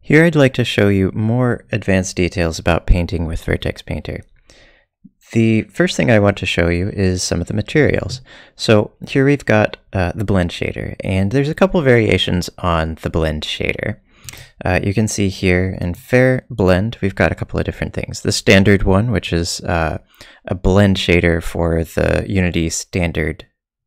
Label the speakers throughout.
Speaker 1: Here I'd like to show you more advanced details about painting with Vertex Painter. The first thing I want to show you is some of the materials. So here we've got uh, the blend shader, and there's a couple variations on the blend shader. Uh, you can see here in Ferr Blend, we've got a couple of different things. The standard one, which is uh, a blend shader for the Unity standard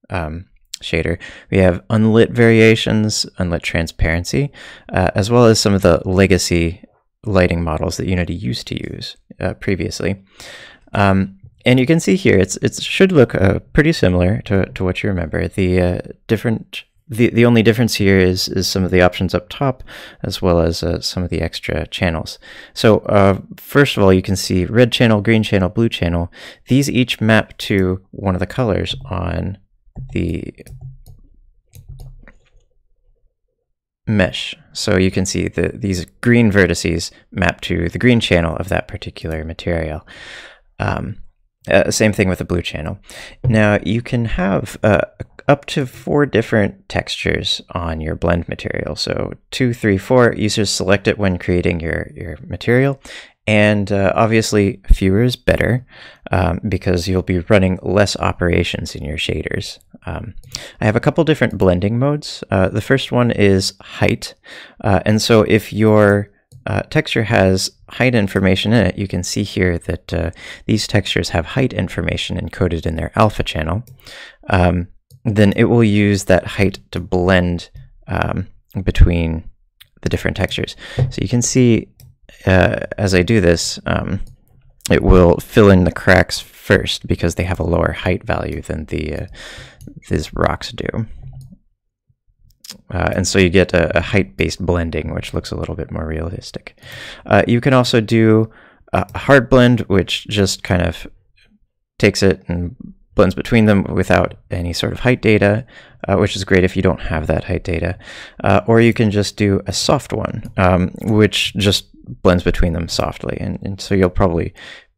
Speaker 1: um, shader. We have unlit variations, unlit transparency, uh, as well as some of the legacy lighting models that Unity used to use uh, previously. Um, and you can see here, it's it should look uh, pretty similar to, to what you remember. The uh, different the, the only difference here is, is some of the options up top, as well as uh, some of the extra channels. So uh, first of all, you can see red channel, green channel, blue channel. These each map to one of the colors on the mesh. So you can see the, these green vertices map to the green channel of that particular material. Um, uh, same thing with the blue channel. Now you can have uh, up to four different textures on your blend material. So two, three, four, users select it when creating your, your material. And uh, obviously fewer is better um, because you'll be running less operations in your shaders. Um, I have a couple different blending modes. Uh, the first one is height. Uh, and so if your uh, texture has height information in it, you can see here that uh, these textures have height information encoded in their alpha channel. Um, then it will use that height to blend um, between the different textures. So you can see uh, as I do this, um, it will fill in the cracks first because they have a lower height value than the uh, these rocks do. Uh, and so you get a, a height-based blending, which looks a little bit more realistic. Uh, you can also do a hard blend, which just kind of takes it and blends between them without any sort of height data, uh, which is great if you don't have that height data. Uh, or you can just do a soft one, um, which just blends between them softly. And, and so you'll probably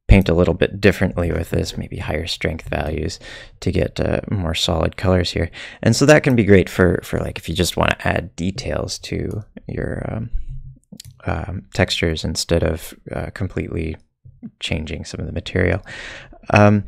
Speaker 1: paint a little bit differently with this, maybe higher strength values to get uh, more solid colors here. And so that can be great for, for like if you just want to add details to your um, um, textures instead of uh, completely changing some of the material. Um,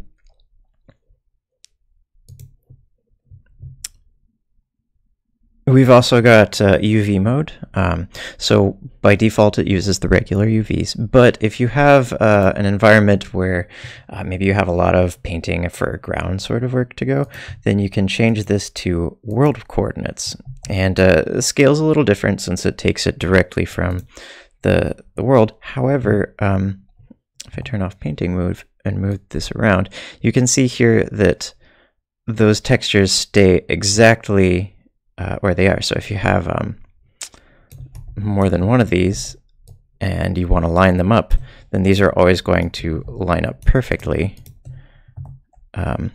Speaker 1: We've also got uh, UV mode. Um, so by default, it uses the regular UVs. But if you have uh, an environment where uh, maybe you have a lot of painting for ground sort of work to go, then you can change this to world coordinates. And uh, the scale's a little different since it takes it directly from the, the world. However, um, if I turn off painting mode and move this around, you can see here that those textures stay exactly uh, where they are. So if you have um, more than one of these and you want to line them up, then these are always going to line up perfectly um,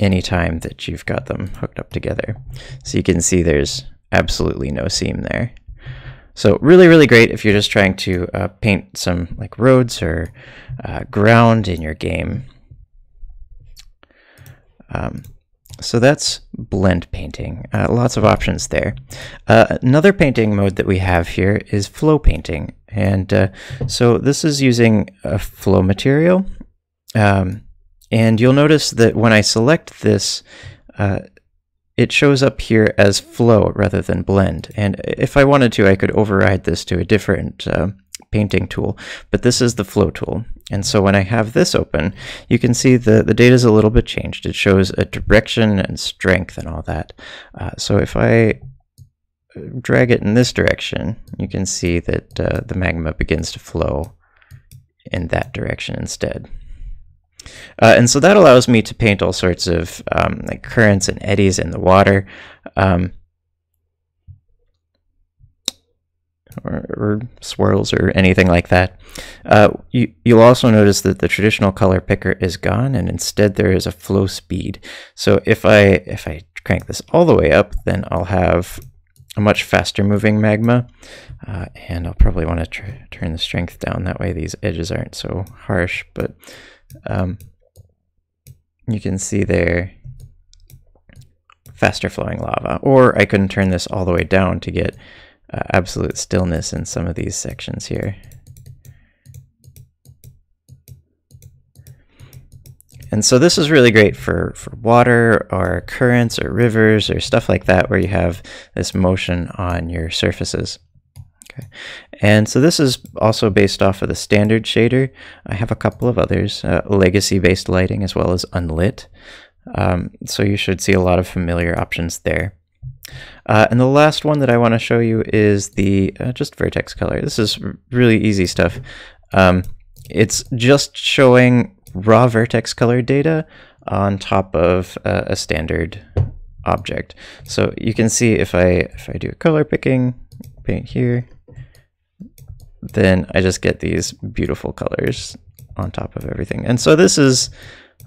Speaker 1: anytime that you've got them hooked up together. So you can see there's absolutely no seam there. So really, really great if you're just trying to uh, paint some like roads or uh, ground in your game. Um, so that's blend painting. Uh, lots of options there. Uh, another painting mode that we have here is flow painting. And uh, so this is using a flow material. Um, and you'll notice that when I select this, uh, it shows up here as flow rather than blend. And if I wanted to, I could override this to a different uh, painting tool, but this is the flow tool. And so when I have this open, you can see the, the data is a little bit changed. It shows a direction and strength and all that. Uh, so if I drag it in this direction, you can see that uh, the magma begins to flow in that direction instead. Uh, and so that allows me to paint all sorts of um, like currents and eddies in the water. Um, or, or swirls or anything like that. Uh, you, you'll also notice that the traditional color picker is gone and instead there is a flow speed. So if I, if I crank this all the way up, then I'll have a much faster moving magma. Uh, and I'll probably want to turn the strength down. That way these edges aren't so harsh. But um, you can see there faster flowing lava. Or I couldn't turn this all the way down to get uh, absolute stillness in some of these sections here. And so this is really great for, for water or currents or rivers or stuff like that where you have this motion on your surfaces. Okay. And so this is also based off of the standard shader. I have a couple of others, uh, legacy-based lighting as well as unlit. Um, so you should see a lot of familiar options there. Uh, and the last one that I want to show you is the uh, just vertex color. This is really easy stuff. Um, it's just showing raw vertex color data on top of uh, a standard object. So you can see if I if I do color picking, paint here, then I just get these beautiful colors on top of everything. And so this is,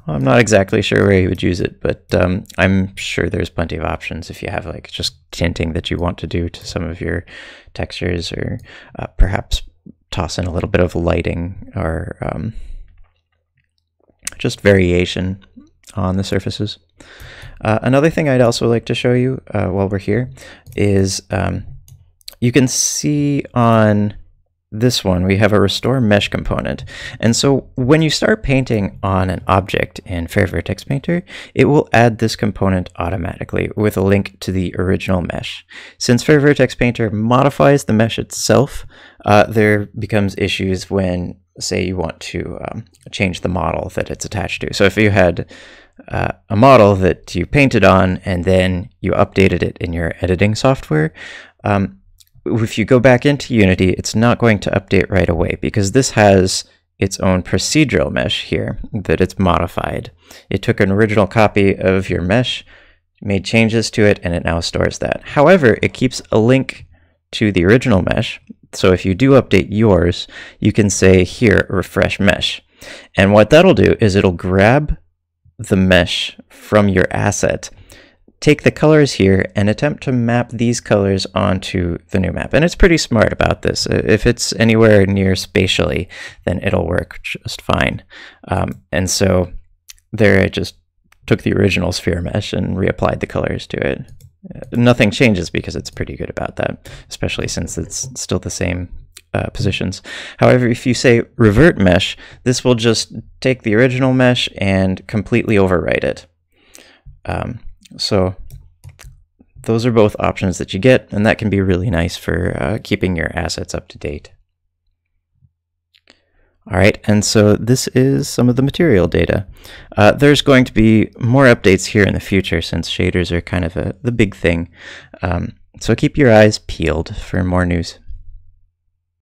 Speaker 1: I'm not exactly sure where you would use it, but um, I'm sure there's plenty of options if you have like just tinting that you want to do to some of your textures or uh, perhaps toss in a little bit of lighting or um, just variation on the surfaces. Uh, another thing I'd also like to show you uh, while we're here is um, you can see on this one, we have a restore mesh component. And so when you start painting on an object in Ferr Vertex Painter, it will add this component automatically with a link to the original mesh. Since Ferr Vertex Painter modifies the mesh itself, uh, there becomes issues when, say, you want to um, change the model that it's attached to. So if you had uh, a model that you painted on and then you updated it in your editing software, um, if you go back into Unity, it's not going to update right away because this has its own procedural mesh here that it's modified. It took an original copy of your mesh, made changes to it, and it now stores that. However, it keeps a link to the original mesh. So if you do update yours, you can say here, refresh mesh. And what that'll do is it'll grab the mesh from your asset take the colors here and attempt to map these colors onto the new map. And it's pretty smart about this. If it's anywhere near spatially, then it'll work just fine. Um, and so there I just took the original sphere mesh and reapplied the colors to it. Nothing changes because it's pretty good about that, especially since it's still the same uh, positions. However, if you say revert mesh, this will just take the original mesh and completely overwrite it. Um, so those are both options that you get, and that can be really nice for uh, keeping your assets up to date. All right, and so this is some of the material data. Uh, there's going to be more updates here in the future since shaders are kind of a, the big thing. Um, so keep your eyes peeled for more news.